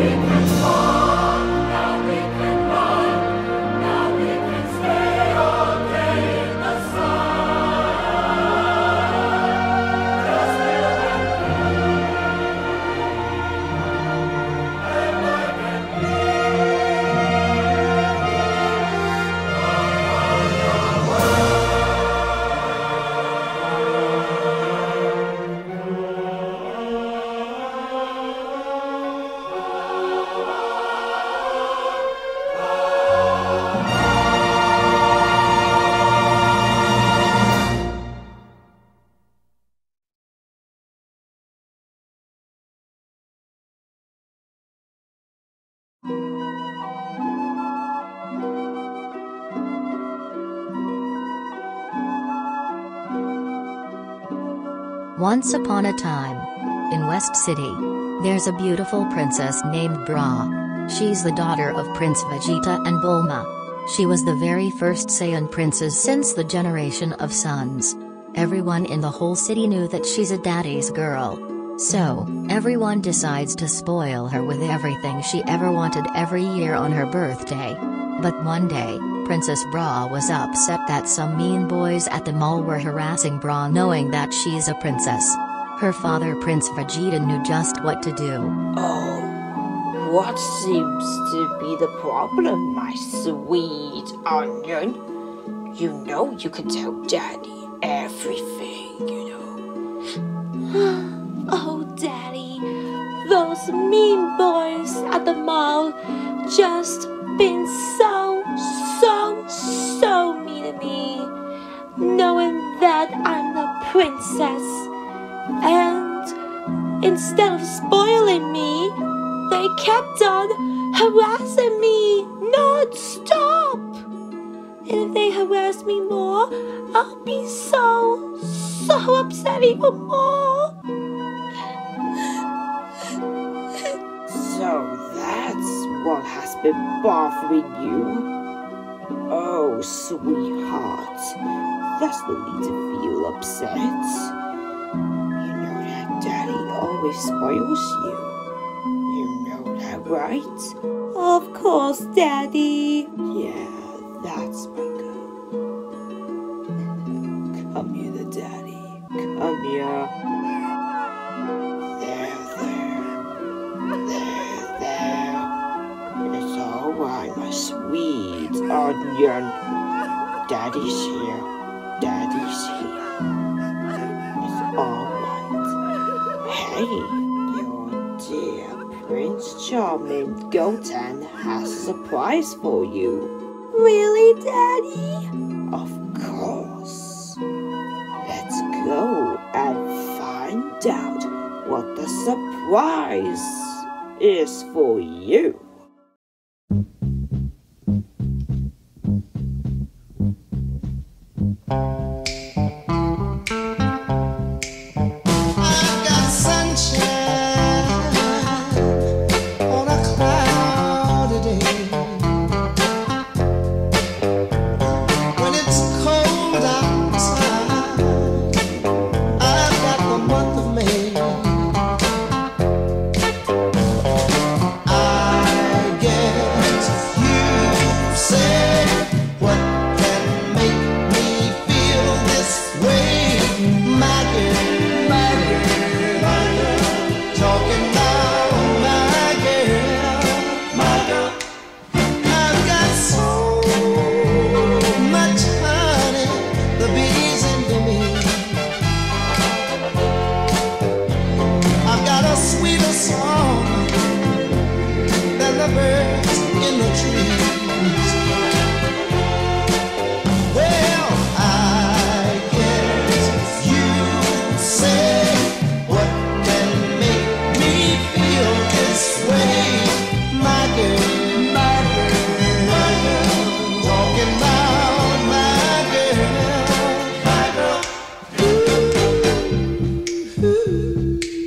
Amen. Once upon a time, in West City, there's a beautiful princess named Bra. She's the daughter of Prince Vegeta and Bulma. She was the very first Saiyan princess since the generation of sons. Everyone in the whole city knew that she's a daddy's girl. So, everyone decides to spoil her with everything she ever wanted every year on her birthday. But one day, Princess Bra was upset that some mean boys at the mall were harassing Bra knowing that she's a princess. Her father Prince Vegeta knew just what to do. Oh, what seems to be the problem, my sweet onion? You know you can tell Daddy everything, you know. oh, Daddy, those mean boys at the mall just princess. And instead of spoiling me, they kept on harassing me non-stop. And if they harass me more, I'll be so, so upset even more. So that's what has been bothering you. Oh, sweetheart, that's no need to feel upset. You know that Daddy always spoils you. You know that, right? Of course, Daddy. Yeah, that's my girl. Sweet onion. Daddy's here. Daddy's here. It's all right. Hey, your dear Prince Charming Goten has a surprise for you. Really, Daddy? Of course. Let's go and find out what the surprise is for you. I've the bees Música